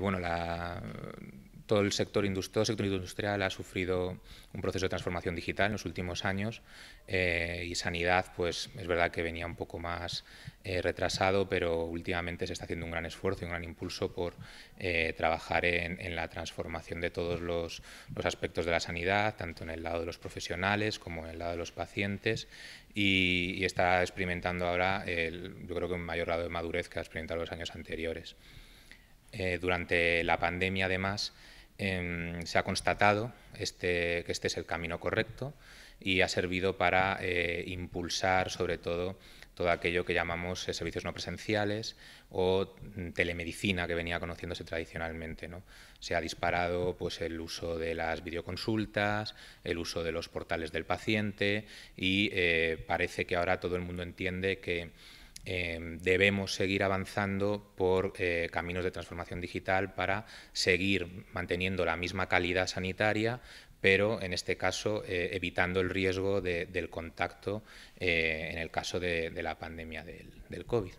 bueno, la, todo el sector, todo sector industrial ha sufrido un proceso de transformación digital en los últimos años eh, y sanidad, pues es verdad que venía un poco más eh, retrasado, pero últimamente se está haciendo un gran esfuerzo y un gran impulso por eh, trabajar en, la transformación de todos los, aspectos de la sanidad, tanto en el lado de los profesionales como en el lado de los pacientes y, está experimentando ahora, yo creo que un mayor grado de madurez que ha experimentado los años anteriores. Durante la pandemia, además, Em, se ha constatado este, que este es el camino correcto y ha servido para eh, impulsar sobre todo todo aquello que llamamos eh, servicios no presenciales o mm, telemedicina que venía conociéndose tradicionalmente. ¿no? Se ha disparado pues, el uso de las videoconsultas, el uso de los portales del paciente y eh, parece que ahora todo el mundo entiende que Em, debemos seguir avanzando por eh, caminos de transformación digital para seguir manteniendo la misma calidad sanitaria, pero en este caso eh, evitando el riesgo del contacto eh, en el caso de, la pandemia del COVID.